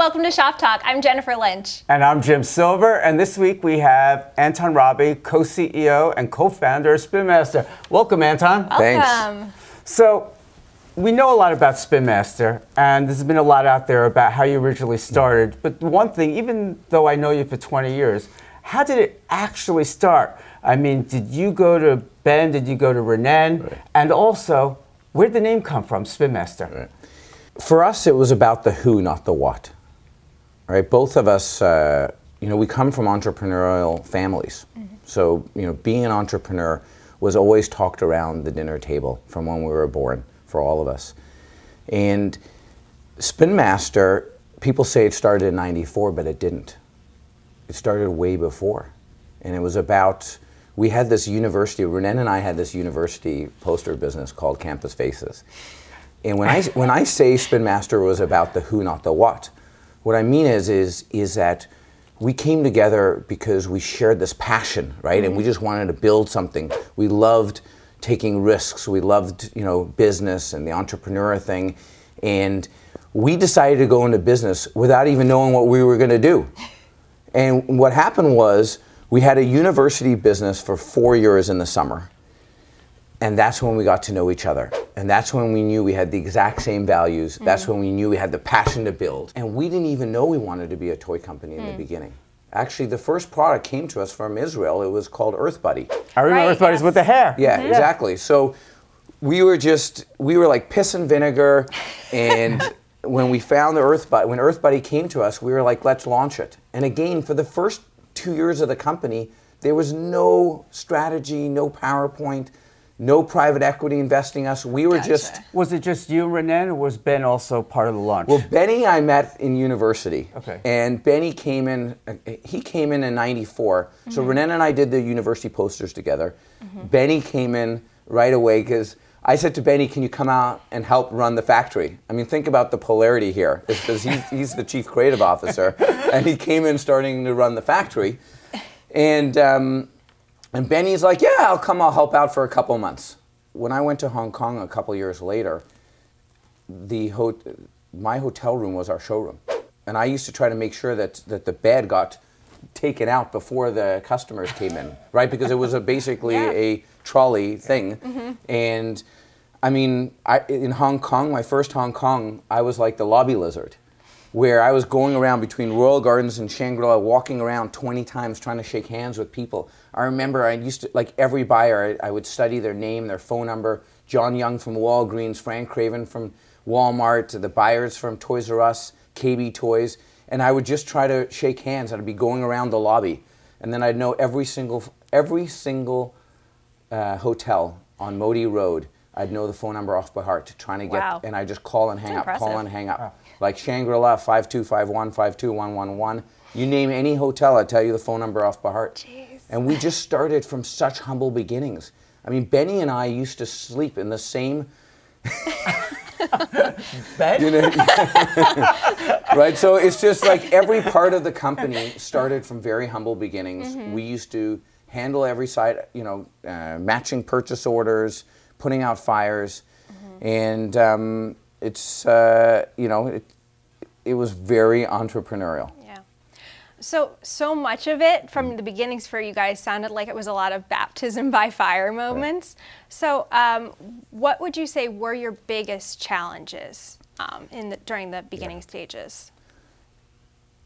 welcome to Shop Talk. I'm Jennifer Lynch. And I'm Jim Silver. And this week we have Anton Rabie, co CEO and co founder of Spin Master. Welcome, Anton. Welcome. Thanks. So, we know a lot about Spin Master, and there's been a lot out there about how you originally started. But one thing, even though I know you for 20 years, how did it actually start? I mean, did you go to Ben? Did you go to Ronnen? Right. And also, where did the name come from, Spin Master? Right. For us, it was about the who, not the what. Right? Both of us, uh, you know, we come from entrepreneurial families. So, you know, being an entrepreneur was always talked around the dinner table from when we were born for all of us. And Spin Master, people say it started in 94, but it didn't. It started way before. And it was about, we had this university, Ronnen and I had this university poster business called Campus Faces. And when I, when I say Spin Master was about the who, not the what, what I mean is, is, is that we came together because we shared this passion, right? And we just wanted to build something. We loved taking risks. We loved, you know, business and the entrepreneur thing. And we decided to go into business without even knowing what we were going to do. And what happened was we had a university business for four years in the summer. And that's when we got to know each other. And that's when we knew we had the exact same values. That's when we knew we had the passion to build. And we didn't even know we wanted to be a toy company in the hmm. beginning. Actually, the first product came to us from Israel. It was called Earth Buddy. I remember Right, everybody's yes. with the hair. Yeah, mm-hmm. exactly. So we were just we were like piss and vinegar, and when we found the Earth Buddy, when Earth Buddy came to us, we were like, let's launch it. And again, for the first two years of the company, there was no strategy, no PowerPoint, no private equity investing us. We were just Was it just you, Ronnen, or was Ben also part of the launch? well, Benny I met in university. Okay. And Benny came in, uh, he came in in 94. So Ronnen and I did the university posters together. Benny came in right away because I said to Benny, can you come out and help run the factory? I mean, think about the polarity here. Because he's, he's the chief creative officer. and he came in starting to run the factory. And, um, and Benny's like, yeah, I'll come, I'll help out for a couple months. When I went to Hong Kong a couple years later, the ho- my hotel room was our showroom, and I used to try to make sure that that the bed got taken out before the customers came in, right? Because it was a basically Yeah. a trolley thing, mm-hmm. and I mean, I in Hong Kong, my first Hong Kong, I was like the lobby lizard. Where I was going around between Royal Gardens and Shangri-La, walking around 20 times trying to shake hands with people. I remember I used to, like every buyer, I, I would study their name, their phone number. John Young from Walgreens, Frank Craven from Walmart, the buyers from Toys R Us, KB Toys, and I would just try to shake hands. I'd be going around the lobby, and then I'd know every single every single uh, hotel on Mody Road. I'd know the phone number off by heart, trying to get, Wow. and I just call and hang That's up, call and hang up. Like Shangri-La, 5251, 52111. You name any hotel, I'd tell you the phone number off by heart. Jeez. And we just started from such humble beginnings. I mean, Benny and I used to sleep in the same Ben? you know, right? So it's just like every part of the company started from very humble beginnings. We used to handle every side, you know, uh, matching purchase orders, putting out fires, and um, it's uh, you know, it, it was very entrepreneurial. Yeah. So so much of it from the beginnings for you guys sounded like it was a lot of baptism by fire moments. So um, what would you say were your biggest challenges um, in the, during the beginning stages?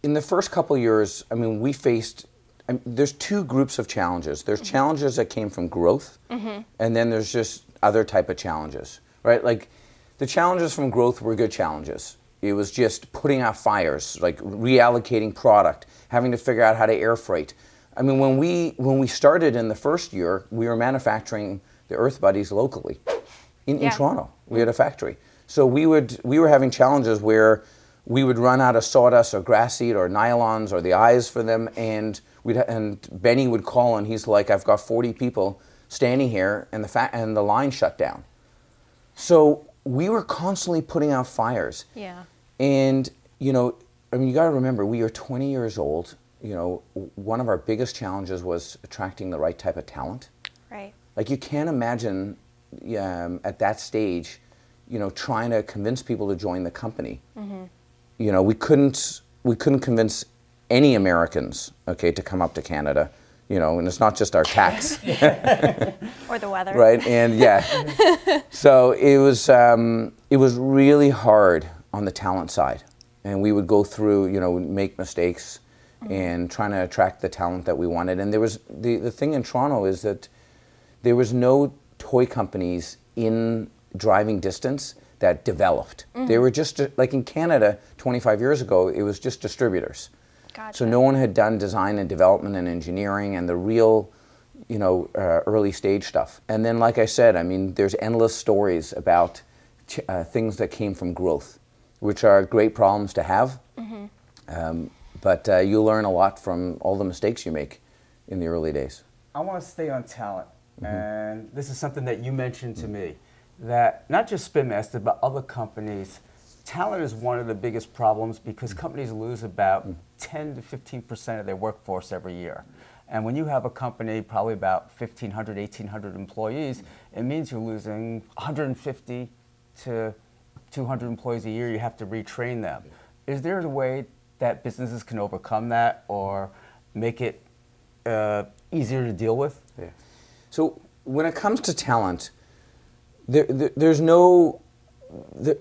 in the first couple years, I mean, we faced. I mean, there's two groups of challenges. There's challenges that came from growth, and then there's just other type of challenges, right? Like, the challenges from growth were good challenges. It was just putting out fires, like reallocating product, having to figure out how to air freight. I mean, when we when we started in the first year, we were manufacturing the Earth Buddies locally in, in Toronto. We had a factory. So we would we were having challenges where we would run out of sawdust or grass seed or nylons or the eyes for them, and we'd and Benny would call and he's like, "I've got 40 people standing here, and the fa- and the line shut down." So we were constantly putting out fires. Yeah. And you know, I mean, you got to remember, we are 20 years old. You know, one of our biggest challenges was attracting the right type of talent. Right. Like you can't imagine um, at that stage, you know, trying to convince people to join the company. you know, we couldn't we couldn't convince any Americans, okay, to come up to Canada. You know, and it's not just our tax, Or the weather. right? And yeah, so it was um, it was really hard on the talent side, and we would go through, you know, make mistakes, and trying to attract the talent that we wanted. And there was the the thing in Toronto is that there was no toy companies in driving distance that developed. They were just like in Canada 25 years ago, it was just distributors. Gotcha. So no one had done design and development and engineering and the real, you know, uh, early stage stuff. And then, like I said, I mean, there's endless stories about ch- uh, things that came from growth, which are great problems to have. Um, but uh, you learn a lot from all the mistakes you make in the early days. I want to stay on talent, and this is something that you mentioned to me that not just Spin Master, but other companies, talent is one of the biggest problems because companies lose about 10 to 15 percent of their workforce every year. And when you have a company, probably about 1,500, 1,800 employees, it means you're losing 150 to 200 employees a year. You have to retrain them. Is there a way that businesses can overcome that or make it uh, easier to deal with? Yeah. So when it comes to talent, there, there, there's no there,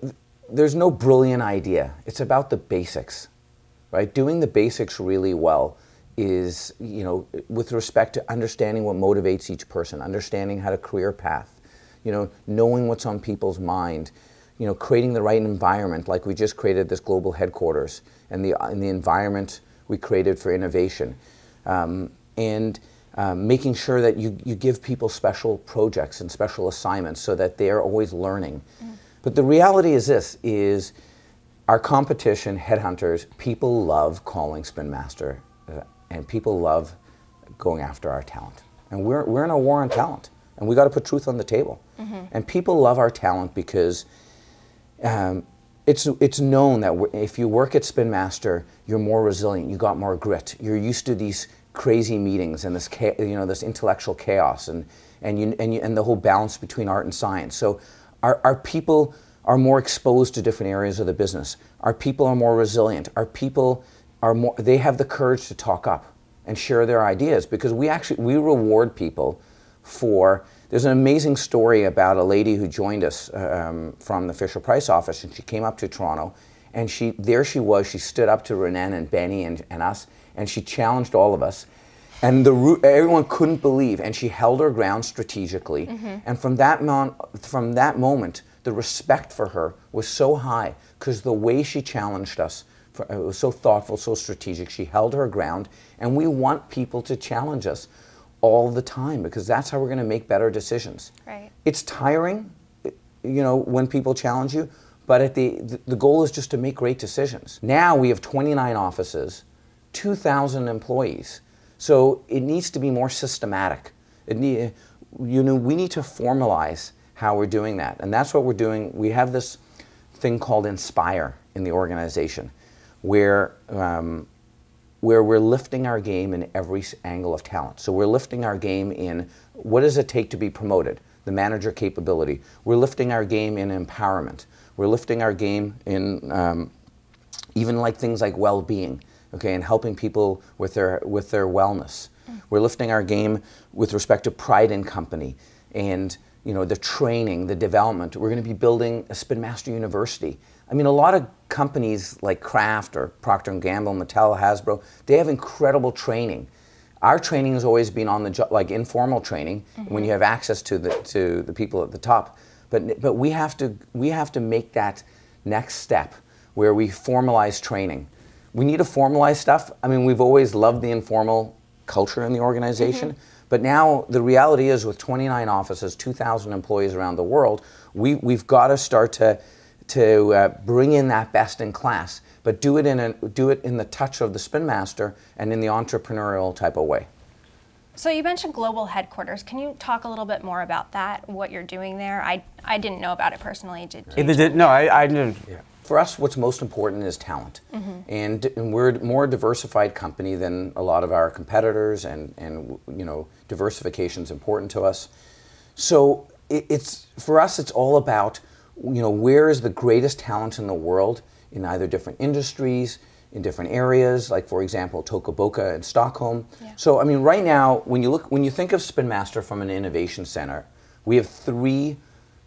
there's no brilliant idea. It's about the basics, right? Doing the basics really well is you know with respect to understanding what motivates each person, understanding how to career path, you know, knowing what's on people's mind, you know, creating the right environment. Like we just created this global headquarters, and the and the environment we created for innovation, um, and um, making sure that you, you give people special projects and special assignments so that they're always learning. But the reality is this: is our competition, headhunters, people love calling Spin Master, uh, and people love going after our talent. And we're, we're in a war on talent, and we got to put truth on the table. And people love our talent because um, it's, it's known that if you work at Spin Master, you're more resilient, you got more grit, you're used to these crazy meetings and this, you know, this intellectual chaos and, and, you, and, you, and the whole balance between art and science. So our, our people are more exposed to different areas of the business. Our people are more resilient. Our people are more, they have the courage to talk up and share their ideas because we actually, we reward people for there's an amazing story about a lady who joined us um, from the Fisher Price office, and she came up to Toronto, and she there she was. She stood up to Ronnen and Benny and, and us, and she challenged all of us, and the everyone couldn't believe, and she held her ground strategically. And from that mon- from that moment, the respect for her was so high because the way she challenged us. For, it was so thoughtful, so strategic. She held her ground, and we want people to challenge us all the time because that's how we're going to make better decisions. Right. It's tiring, you know, when people challenge you, but at the the- the goal is just to make great decisions. Now we have 29 offices, 2,000 employees, so it needs to be more systematic. It need, you know, we need to formalize how we're doing that, and that's what we're doing. We have this thing called Inspire in the organization, where um, where we're lifting our game in every angle of talent. So we're lifting our game in what does it take to be promoted, the manager capability. We're lifting our game in empowerment. We're lifting our game in um, even like things like well-being, okay, and helping people with their with their wellness. We're lifting our game with respect to pride in company and you know the training, the development. We're going to be building a Spin Master University. I mean, a lot of companies like Kraft or Procter and Gamble, Mattel, Hasbro, they have incredible training. Our training has always been on the job, like informal training, mm-hmm. when you have access to the to the people at the top. But but we have to we have to make that next step where we formalize training. We need to formalize stuff. I mean, we've always loved the informal culture in the mm-hmm. organization, but now the reality is with 29 offices, 2,000 employees around the world, we, we've got to start to, to uh, bring in that best in class, but do it, in a, do it in the touch of the Spin Master and in the entrepreneurial type of way. So you mentioned global headquarters. Can you talk a little bit more about that? What you're doing there? I I didn't know about it personally. Did you? It did- no, I, I knew. For us, what's most important is talent. Mm-hmm. And, and we're a more diversified company than a lot of our competitors, and, and you know, diversification is important to us. So it, it's for us, it's all about you know where is the greatest talent in the world in either different industries, in different areas, like for example, Toca Boca in Stockholm. Yeah. So I mean, right now, when you look, when you think of Spin Master from an innovation center, we have three,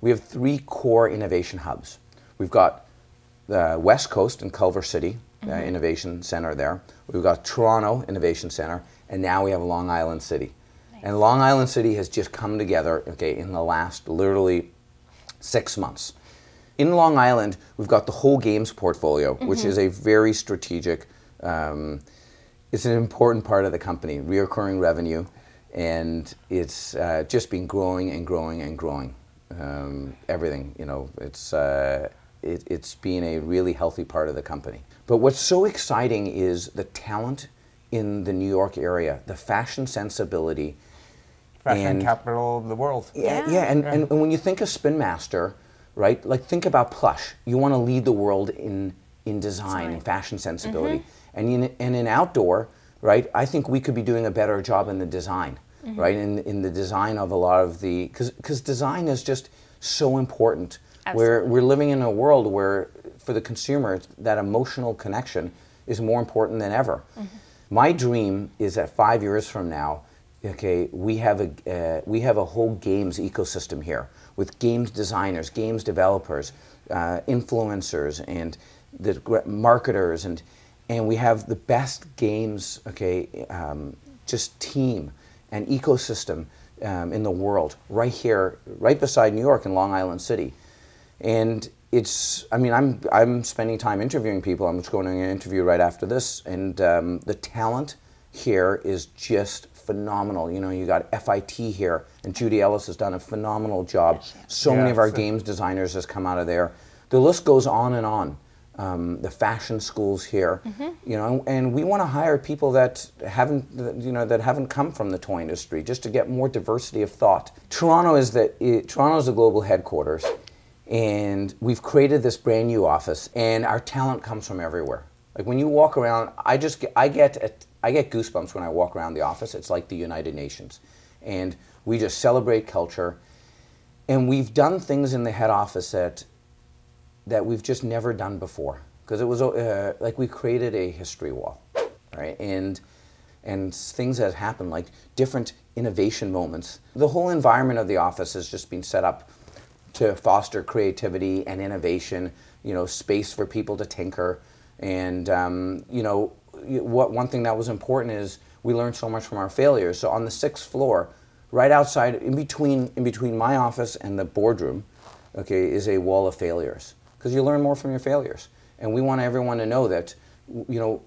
we have three core innovation hubs. We've got the West Coast in Culver City, the Innovation Center there. We've got Toronto Innovation Center, and now we have Long Island City. And Long Island City has just come together, okay, in the last literally six months. In Long Island, we've got the whole games portfolio, which is a very strategic, um, it's an important part of the company, reoccurring revenue, and it's uh, just been growing and growing and growing. Um, everything, you know, it's, uh, it, it's been a really healthy part of the company. But what's so exciting is the talent in the New York area, the fashion sensibility, Fashion and- capital of the world. yeah, Yeah. yeah, and, and, and when you think of Spin Master, right? Like think about plush. You want to lead the world in in design and fashion mm-hmm. sensibility, and in and in outdoor, right? I think we could be doing a better job in the design, mm-hmm. right? In in the design of a lot of the because because design is just so important. Where Absolutely. we're living in a world where for the consumer that emotional connection is more important than ever. My dream is that five years from now, okay, we have a uh, we have a whole games ecosystem here with games designers, games developers, uh, influencers, and the marketers, and and we have the best games, okay, um, just team and ecosystem um, in the world right here, right beside New York in Long Island City and it's i mean i'm i'm spending time interviewing people. I'm just going to an interview right after this. And um, the talent here is just phenomenal. You know you got FIT here and judy ellis has done a phenomenal job. So many of our games designers has come out of there. The list goes on and on. Um, the fashion schools here, you know, and we want to hire people that haven't you know, that haven't come from the toy industry, just to get more diversity of thought. Toronto is the it, Toronto is the global headquarters, and we've created this brand new office, and our talent comes from everywhere. Like when you walk around, I just get, I get a, I get goosebumps when I walk around the office. It's like the United Nations, and we just celebrate culture, and we've done things in the head office that that we've just never done before. Because it was uh, like we created a history wall right? And and things that happened like different innovation moments. The whole environment of the office has just been set up to foster creativity and innovation you know space for people to tinker and um, you know what one thing that was important is we learned so much from our failures so on the sixth floor right outside in between in between my office and the boardroom okay, is a wall of failures because you learn more from your failures. And we want everyone to know that, you know,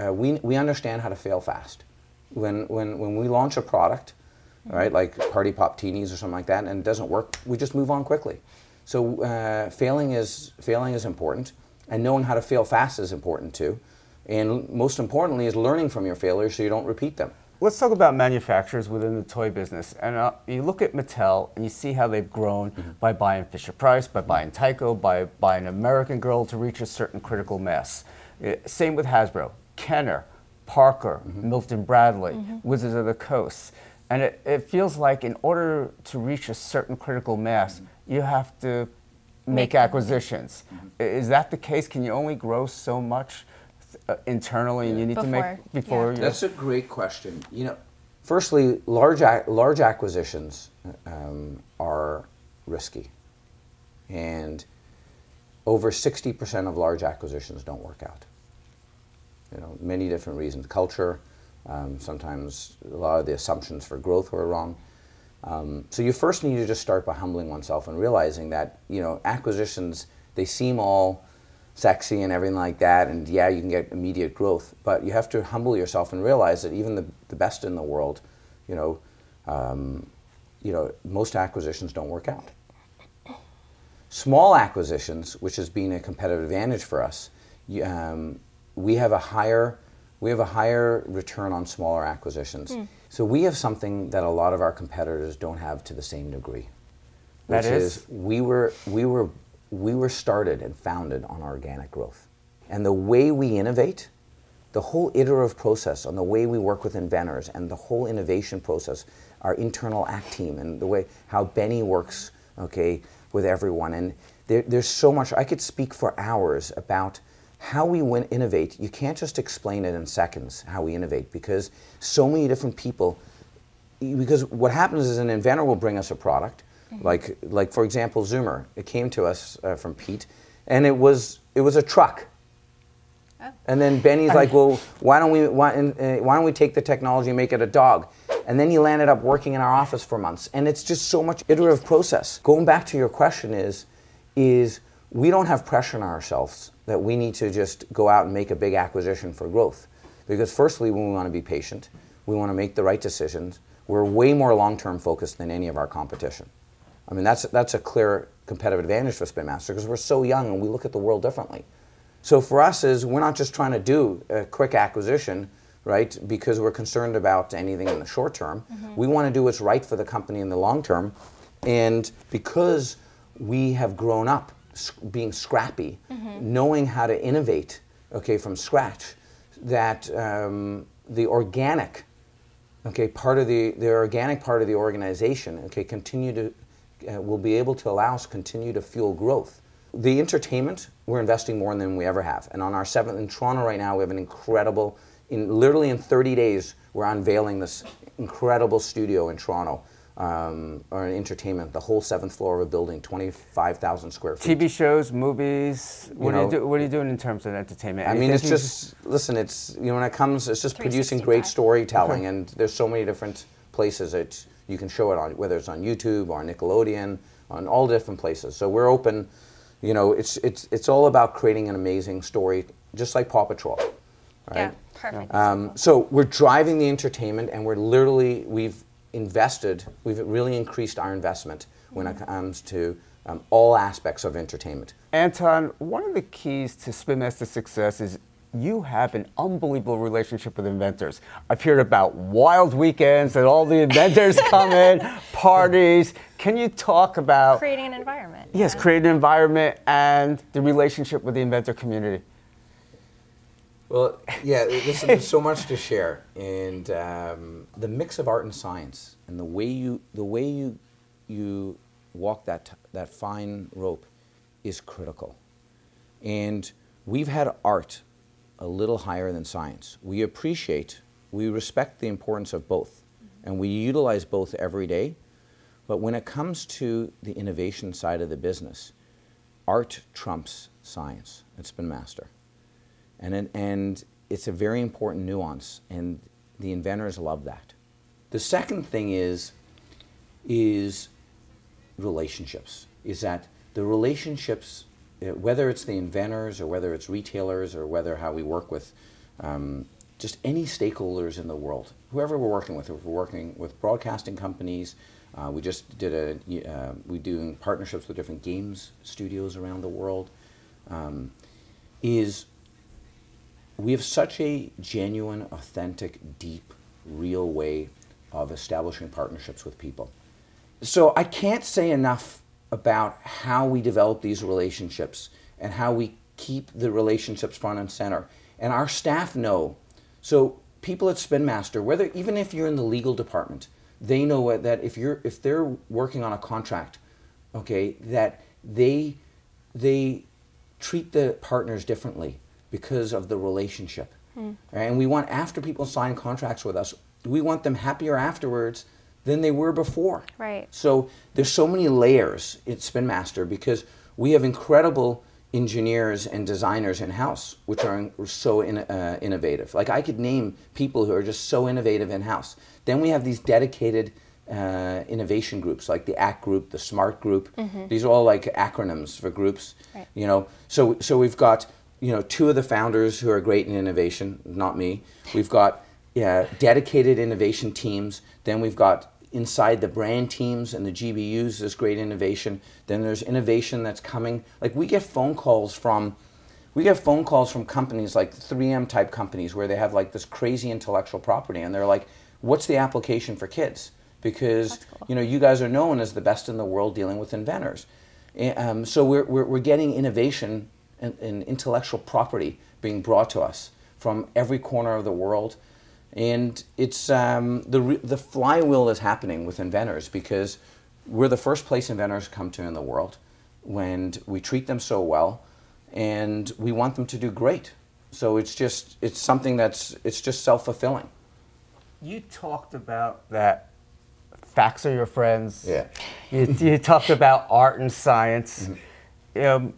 uh, we, we understand how to fail fast. When, when, when we launch a product, right, like Party Pop Teenies or something like that, and it doesn't work, we just move on quickly. So uh, failing is failing is important, and knowing how to fail fast is important too. And most importantly, is learning from your failures so you don't repeat them. Let's talk about manufacturers within the toy business. And uh, you look at Mattel and you see how they've grown by buying Fisher Price, by buying Tyco, by buying American Girl to reach a certain critical mass. Uh, same with Hasbro, Kenner, Parker, Milton Bradley, Wizards of the Coast. And it, it feels like in order to reach a certain critical mass, you have to make Make- acquisitions. I- Is that the case? Can you only grow so much uh, internally and you need to make before yeah. That's a great question. You know, firstly, large ac- large acquisitions um, are risky, and over sixty percent of large acquisitions don't work out. You know, many different reasons. Culture, um, sometimes a lot of the assumptions for growth were wrong. Um, so you first need to just start by humbling oneself and realizing that you know acquisitions they seem all sexy and everything like that, and yeah, you can get immediate growth, but you have to humble yourself and realize that even the, the best in the world, you know, um, you know, most acquisitions don't work out. Small acquisitions, which has been a competitive advantage for us, um, we have a higher we have a higher return on smaller acquisitions. Hmm. So we have something that a lot of our competitors don't have to the same degree. That which is? we were we were we were started and founded on organic growth. And the way we innovate, the whole iterative process on the way we work with inventors and the whole innovation process, our internal ACT team and the way how Benny works, okay, with everyone. And there, there's so much I could speak for hours about how we win, innovate, you can't just explain it in seconds how we innovate because so many different people. Because what happens is an inventor will bring us a product, like like for example Zoomer. It came to us uh, from Pete, and it was it was a truck. And then Benny's like, well, why don't we why, uh, why don't we take the technology and make it a dog? And then he landed up working in our office for months, and it's just so much iterative process. Going back to your question is, is we don't have pressure on ourselves that we need to just go out and make a big acquisition for growth, because firstly, we want to be patient, we want to make the right decisions. We're way more long-term focused than any of our competition. I mean, that's that's a clear competitive advantage for Spin Master because we're so young and we look at the world differently. So for us is we're not just trying to do a quick acquisition, right? Because we're concerned about anything in the short term. Mm-hmm. We want to do what's right for the company in the long term. And because we have grown up being scrappy, knowing how to innovate, okay, from scratch, that um, the organic, okay, part of the the organic part of the organization, okay, continue to uh, will be able to allow us continue to fuel growth. The entertainment, we're investing more than we ever have. And on our seventh in Toronto right now, we have an incredible, in literally in 30 days, we're unveiling this incredible studio in Toronto, um, or an entertainment, the whole seventh floor of a building, 25,000 square feet. TV shows, movies. What, know- are you do, what are you doing in terms of entertainment? I mean, it's just listen. It's you know when it comes, it's just producing great 365. storytelling, and there's so many different places that you can show it on, whether it's on YouTube or Nickelodeon, on all different places. So we're open. You know, it's it's it's all about creating an amazing story, just like Paw Patrol. Right? Yeah, perfect. Um, so we're driving the entertainment, and we're literally we've invested, we've really increased our investment when it comes to um, all aspects of entertainment. Anton, one of the keys to Spin Master success is you have an unbelievable relationship with inventors. I've heard about wild weekends and all the inventors come in, parties. Can you talk about Creating an environment. yes, yeah. create an environment and the relationship with the inventor community? Well, yeah, listen, there's so much to share, and um, the mix of art and science, and the way you the way you you walk that that fine rope, is critical. And we've had art a little higher than science. We appreciate, we respect the importance of both, and we utilize both every day. But when it comes to the innovation side of the business, art trumps science at Spin Master. And, it, and it's a very important nuance, and the inventors love that. The second thing is, is relationships. Is that the relationships, uh, whether it's the inventors or whether it's retailers or whether how we work with um, just any stakeholders in the world, whoever we're working with, if we're working with broadcasting companies, uh, we just did a, uh, we doing partnerships with different games studios around the world, um, is we have such a genuine, authentic, deep, real way of establishing partnerships with people. So I can't say enough about how we develop these relationships and how we keep the relationships front and center. And our staff know. So people at Spin Master, whether even if you're in the legal department, they know that if you're if they're working on a contract, okay, that they they treat the partners differently because of the relationship. Right? And we want after people sign contracts with us, we want them happier afterwards than they were before. Right. So there's so many layers at Spin Master because we have incredible engineers and designers in house, which are so in, uh, innovative. Like I could name people who are just so innovative in house. Then we have these dedicated uh, innovation groups, like the ACT group, the SMART group. These are all like acronyms for groups. Right. You know, so so we've got you know two of the founders who are great in innovation, not me. We've got yeah, dedicated innovation teams. Then we've got inside the brand teams and the GBUs, there's great innovation. Then there's innovation that's coming. Like we get phone calls from, we get phone calls from companies like 3M type companies where they have like this crazy intellectual property, and they're like, "What's the application for kids?" Because you know you guys are known as the best in the world dealing with inventors. Um, so we're, we're, we're getting innovation and, and intellectual property being brought to us from every corner of the world and it's um, the re- the flywheel is happening with inventors because we're the first place inventors come to in the world when we treat them so well and we want them to do great. So it's just it's something that's it's just self fulfilling. You talked about that facts are your friends. Yeah. You, you talked about art and science. Um,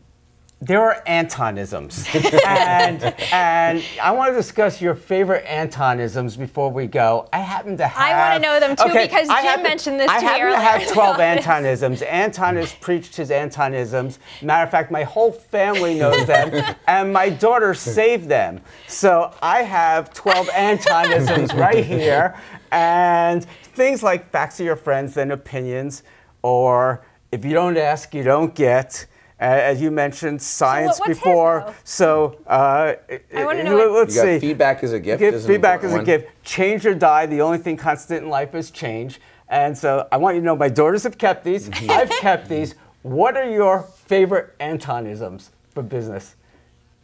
there are antonisms. and, and I want to discuss your favorite antonisms before we go. I happen to have. I wanna know them too because I Jim happen- mentioned this I to me happen to have 12 office. antonisms. Anton has preached his antonisms. Matter of fact, my whole family knows them, and my daughter saved them. So I have 12 antonisms right here, and things like facts are your friends, then opinions, or if you don't ask, you don't get. As you mentioned, science what's his, before. though? so uh, I wanna know what- let's You got see. feedback is a gift Give- is feedback is a one. gift. Change or die. The only thing constant in life is change. And so I want you to know my daughters have kept these. Mm-hmm. I've kept these. What are your favorite antonisms for business?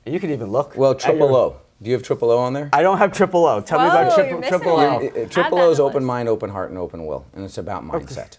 You can even look. Well, at triple your- O. Do you have triple O on there? I don't have triple O. Tell me about Whoa, triple, you're missing triple one. O. Uh, Add triple O is open mind, open heart, and open will, and it's about mindset. Okay.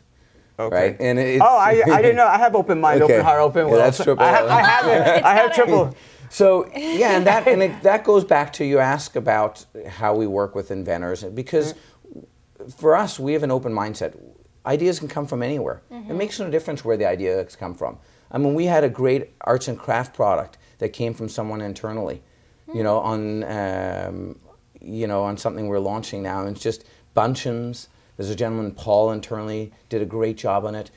Right? And it's, Oh, I, I didn't know. I have open mind, Okay. open heart, open Yeah, that's triple I, ha- O. I have it. I have triple. So yeah, and that and it, that goes back to you ask about how we work with inventors because mm-hmm. for us we have an open mindset. Ideas can come from anywhere. It mm-hmm. makes no difference where the ideas come from. I mean, we had a great arts and craft product that came from someone internally, you hmm. know, on um, you know on something we're launching now. And it's just Bunchems. There's a gentleman Paul internally did a great job on it.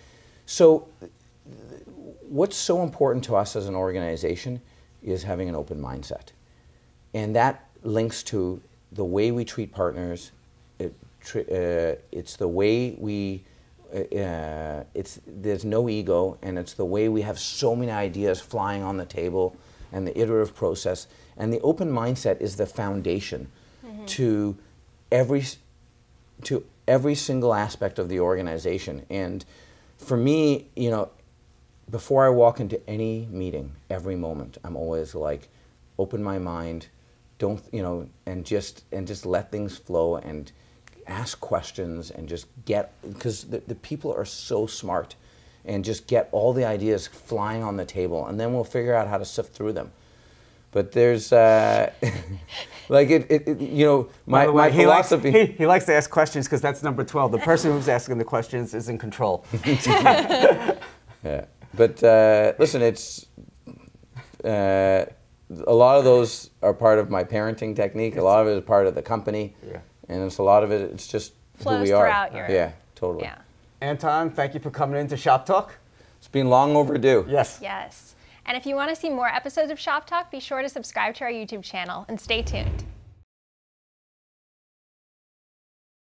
So what's so important to us as an organization is having an open mindset. And that links to the way we treat partners. It, tr- uh, it's the way we, uh, uh, it's, there's no ego, and it's the way we have so many ideas flying on the table and the iterative process. And the open mindset is the foundation to every, to every single aspect of the organization. And for me, you know, before I walk into any meeting, every moment, I'm always like, open my mind, don't you know, and just and just let things flow and ask questions and just get because the, the people are so smart and just get all the ideas flying on the table and then we'll figure out how to sift through them. But there's uh, like it, it, it- you know By my, the my way, he likes, philosophy. he, he likes to ask questions because that's number 12. The person who's asking the questions is in control. Yeah. But uh, listen, it's uh, a lot of those are part of my parenting technique. A lot of it is part of the company, Yeah. and it's a lot of it. It's just who Flows we are. throughout your- Yeah, totally. Yeah. Anton, thank you for coming into Shop Talk. It's been long overdue. Yes. Yes. And if you want to see more episodes of Shop Talk, be sure to subscribe to our YouTube channel and stay tuned.